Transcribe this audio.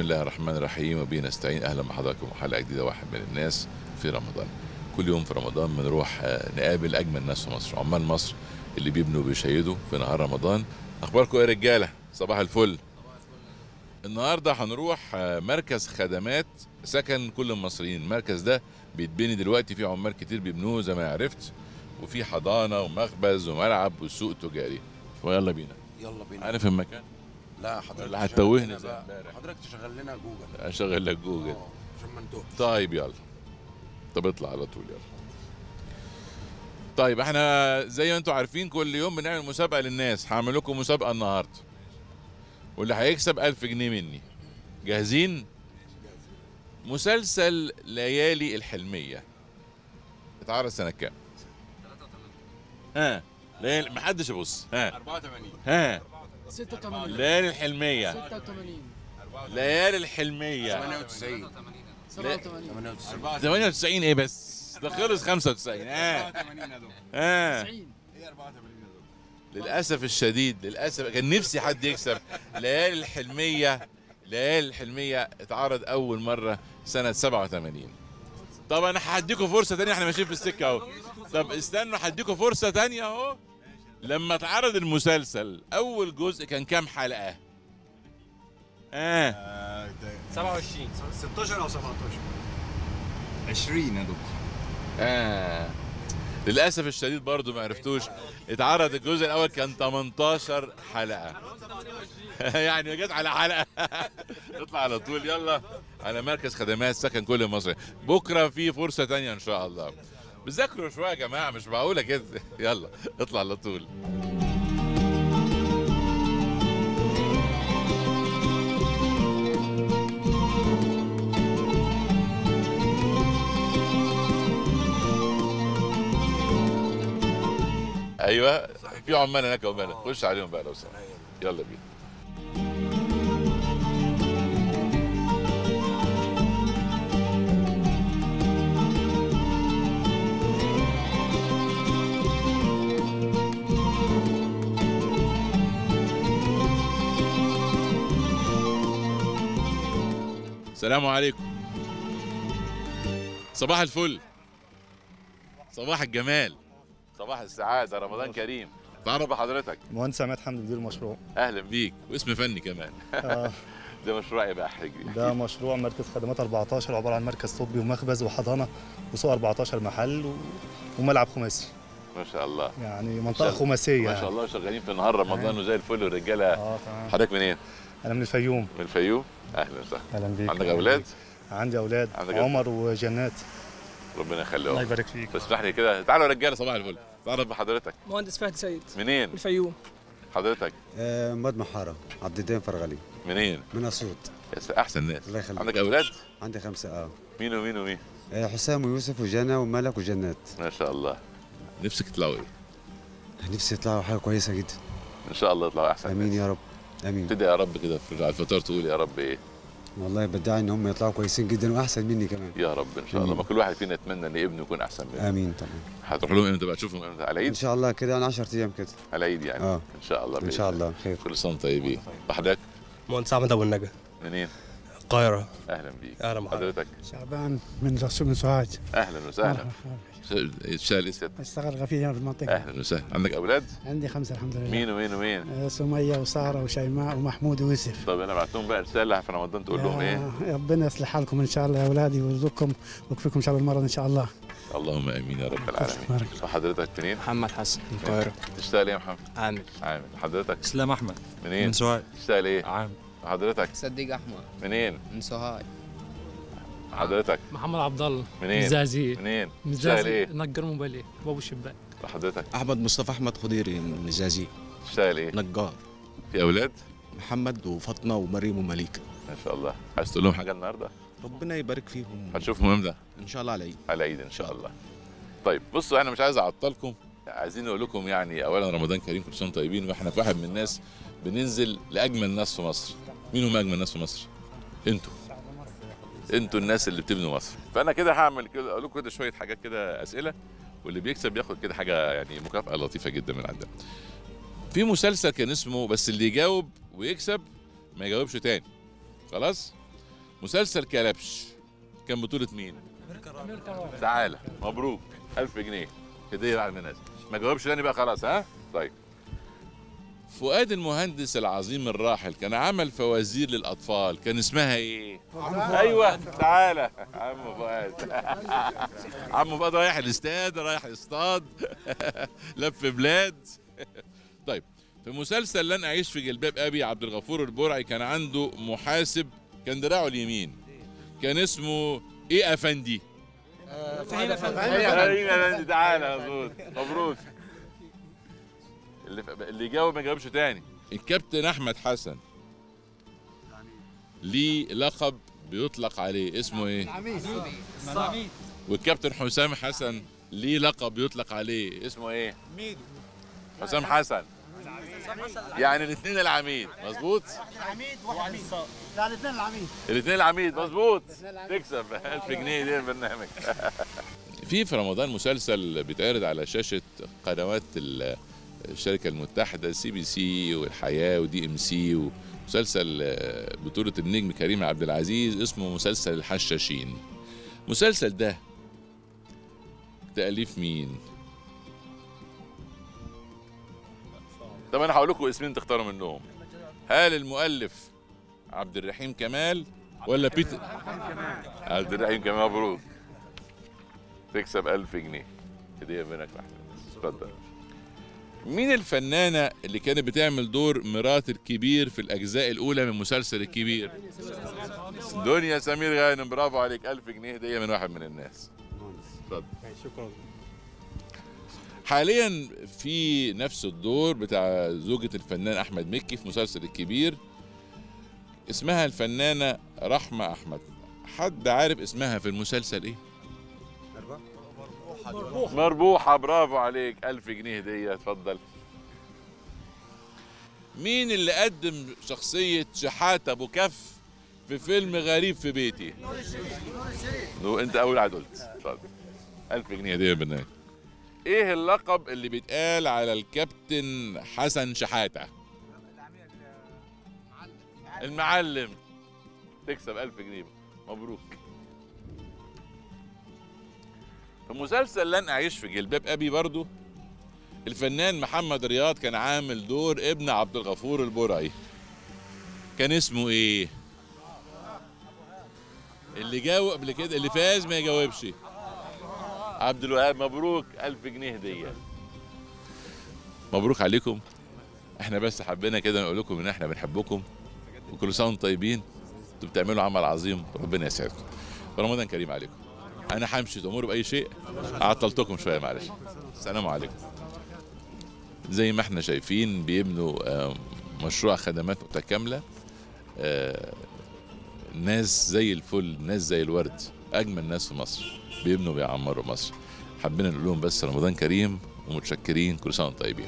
الله الرحمن الرحيم وبه نستعين. أهلا بحضراتكم وحلقه جديدة وأحد من الناس في رمضان. كل يوم في رمضان بنروح آه، نقابل أجمل ناس في مصر عمال مصر اللي بيبنوا وبيشيدوا في نهار رمضان. أخباركم إيه يا رجالة؟ صباح الفل. النهارده هنروح آه، مركز خدمات سكن كل المصريين. المركز ده بيتبني دلوقتي فيه عمال كتير بيبنوه زي ما عرفت وفي حضانة ومخبز وملعب وسوق تجاري. ويلا بينا. يلا بينا. عارف المكان؟ لا حضرتك اللي هتوهني. زي. امبارح. حضرتك تشغل لنا جوجل. اشغل لك جوجل. آه، عشان ما نتوهش. طيب يلا. طب اطلع على طول يلا. طيب إحنا زي ما أنتم عارفين كل يوم بنعمل مسابقة للناس. هعمل لكم مسابقة النهارده. واللي هيكسب ألف جنيه مني. جاهزين؟ مسلسل ليالي الحلمية. اتعرض سنة كام؟ ها ليالي محدش يبص. ها. 84 ها. 86 ليالي الحلمية. 86 ليالي الحلمية. 98 87 98 98 إيه بس؟ ده خلص 95 ها 84 يا دكتور ها 90 إيه 84 يا دكتور للأسف الشديد للأسف. كان نفسي حد يكسب. ليالي الحلمية ليالي الحلمية اتعرض أول مرة سنة 87 طب أنا هديكم فرصة تانية إحنا ماشيين في السكة أهو. طب استنوا هديكم فرصة تانية أهو. لما اتعرض المسلسل أول جزء كان كام حلقة؟ آه. 27 16 أو 17 20 يا دكتور. آه. للأسف الشديد برضو ما عرفتوش. اتعرض الجزء الأول كان 18 حلقة. يعني جت على حلقة. نطلع على طول. يلا. على مركز خدمات سكن كل مصر بكرة في فرصة تانية إن شاء الله. بذاكروا شوية يا جماعة مش معقولة كده. يلا اطلع على طول. أيوه في عمال هناك عمال. خش عليهم بقى لو سمحت. يلا بينا. السلام عليكم. صباح الفل. صباح الجمال. صباح السعادة رمضان كريم. تعرف بحضرتك مهندس عماد حمدي مدير المشروع أهلا بيك. واسم فني كمان. آه، ده مشروع إيه بقى؟ حجري ده مشروع مركز خدمات 14 عبارة عن مركز طبي ومخبز وحضانة وسوق 14 محل و... وملعب خماسي. ما شاء الله. يعني منطقة. خماسية ما يعني. شاء الله شغالين في نهار رمضان وزي الفل والرجالة. آه تمام. حضرتك منين؟ أنا من الفيوم. من الفيوم؟ أهلا وسهلا. أهلا بيك. عندك أولاد؟ عندي أولاد. عندك عمر وجنات. ربنا الله يخليهم يبارك فيك. بس اسمح لي كده. تعالوا يا رجالة صباح الفل. تعرف بحضرتك. مهندس فهد سيد. منين؟ الفيوم. حضرتك. آه، مد محارة عبد الدين فرغلي. منين؟ من س- أحسن ناس. الله يخليك. عندك أولاد؟ عندي خمسة آه. مين ومين ومين؟ آه، حسام ويوسف وجنى وملك وجنات. ما شاء الله. نفسك تطلعوا إيه؟ نفسي يطلعوا حاجة كويسة جدا. إن شاء الله يطلعوا أحسن آمين ناس. يا رب. آمين. ابتدي يا رب كده في على الفطار تقول يا رب إيه؟ والله بدعي إن هم يطلعوا كويسين جدا وأحسن مني كمان. يا رب إن شاء الله. ما كل واحد فينا يتمنى إن ابنه يكون أحسن منه. آمين طبعا. هتروح لهم إمتى بقى؟ تشوفهم إمتى؟ على إن العيد؟ شاء الله كده يعني 10 أيام كده. على العيد يعني. آه. إن شاء الله إن بإذن شاء الله. خير. كل سنة طيبين. وحضرتك مهندس أحمد أبو النجا. منين؟ القاهرة. أهلا بيك. أهلا بحضرتك حضرتك. شعبان من من سوهاج. أهلا وسهلا. تشتغل اسد أشتغل غفير هنا في المنطقة. أهلا وسهلا. عندك أولاد؟ عندي خمسة الحمد لله. مين ومين ومين؟ آه، سمية وسارة وشيماء ومحمود ويوسف. طب أنا بعت لهم بقى رسالة في رمضان تقول لهم إيه؟ يا ربنا يصلح حالكم إن شاء الله يا أولادي ويرزقكم ويكفيكم شر المرض إن شاء الله. اللهم آمين يا رب العالمين. بارك. وحضرتك منين؟ محمد حسن القاهرة. تشتغل إيه يا محمد؟ عامل. عامل. حضرتك؟ إسلام أحمد منين؟ من سوهاج. تشتغل إيه؟ عامل. حضرتك. صديق أحمد. منين؟ من سوهاج حضرتك. محمد عبد الله. منين؟ زازي منين؟ تشتغل إيه؟ نجار موبايل بابو الشباك حضرتك. أحمد مصطفى أحمد خضيري من الزازي تشتغل إيه؟ نجار. في أولاد؟ محمد وفاطمة ومريم ومليكه ما شاء الله. عايز تقول لهم حاجة النهارده؟ ربنا يبارك فيهم. هتشوفهم إمتى؟ إن شاء الله على العيد. على العيد إن شاء الله. طيب بصوا أنا مش عايز أعطلكم. عايزين نقول لكم يعني اولا رمضان كريم كل سنه طيبين وإحنا في واحد من الناس بننزل لأجمل ناس في مصر. مين هم اجمل ناس في مصر؟ أنتوا. أنتوا الناس اللي بتبنوا مصر. فأنا كده هعمل كده أقول لكم كده شوية حاجات كده أسئلة واللي بيكسب ياخد كده حاجة يعني مكافأة لطيفة جدا من عندنا. في مسلسل كان اسمه بس اللي يجاوب ويكسب ما يجاوبش تاني. خلاص؟ مسلسل كلبش. كان بطولة مين؟ تعالى. مبروك. 1000 جنيه. هدية بعد الناس ما جاوبش تاني بقى خلاص ها؟ طيب. فؤاد المهندس العظيم الراحل كان عمل فوازير للأطفال كان اسمها إيه؟ أيوه تعالى عم فؤاد. عم فؤاد رايح الاستاد رايح الاستاد لف بلاد. طيب في مسلسل لن أعيش في جلباب أبي عبد الغفور البرعي كان عنده محاسب كان دراعه اليمين. كان اسمه إيه أفندي؟ فهيم أفندي. إيه أفندي. تعالى مبروك. اللي اللي جاوب ما جاوبش تاني. الكابتن أحمد حسن. ليه لقب بيطلق عليه اسمه إيه؟ والكابتن حسام حسن ليه لقب بيطلق عليه اسمه إيه؟ ميدو حسام حسن. يعني الاثنين العميد مظبوط؟ لا الاثنين العميد الاثنين العميد مظبوط. تكسب 1000 جنيه دي البرنامج. في في رمضان مسلسل بيتعرض على شاشة قنوات الشركة المتحدة CBC والحياة و DMC ومسلسل آه، بطولة النجم كريم عبد العزيز اسمه مسلسل الحشاشين. المسلسل ده تأليف مين؟ طب أنا هقول لكم اسمين تختاروا منهم. هل المؤلف عبد الرحيم كمال ولا بيتر عبد الرحيم كمال مبروك. تكسب 1000 جنيه. هدية منك اتفضل. مين الفنانة اللي كانت بتعمل دور مرات الكبير في الأجزاء الأولى من مسلسل الكبير؟ دنيا سمير غانم برافو عليك 1000 جنيه هدية من واحد من الناس. اتفضل. شكرا حاليا في نفس الدور بتاع زوجة الفنان أحمد مكي في مسلسل الكبير اسمها الفنانة رحمة أحمد حد عارف اسمها في المسلسل إيه؟ مربوحة. برافو عليك. ألف جنيه هدية اتفضل. مين اللي قدم شخصية شحاتة أبو كف في فيلم غريب في بيتي؟ نو أنت أول واحد قلت. اتفضل. ألف جنيه هدية بالنهاية. إيه اللقب اللي بيتقال على الكابتن حسن شحاتة؟ المعلم. تكسب ألف جنيه. مبروك. في مسلسل لن أعيش في جلباب أبي برضو الفنان محمد رياض كان عامل دور ابن عبد الغفور البرعي. كان اسمه إيه؟ اللي جاوب قبل كده اللي فاز ما يجاوبش. عبد الوهاب مبروك ألف جنيه هدية. مبروك عليكم. إحنا بس حبينا كده نقول لكم إن إحنا بنحبكم وكل سنة وأنتم طيبين. أنتوا بتعملوا عمل عظيم ربنا يسعدكم. رمضان كريم عليكم. أنا همشي تأمروا بأي شيء؟ عطلتكم شوية معلش. السلام عليكم. زي ما إحنا شايفين بيبنوا آم، مشروع خدمات متكاملة آه، ناس زي الفل ناس زي الورد أجمل ناس في مصر. بيبنوا بيعمروا مصر. حبينا نقول لهم بس رمضان كريم ومتشكرين كل سنة وأنتم طيبين.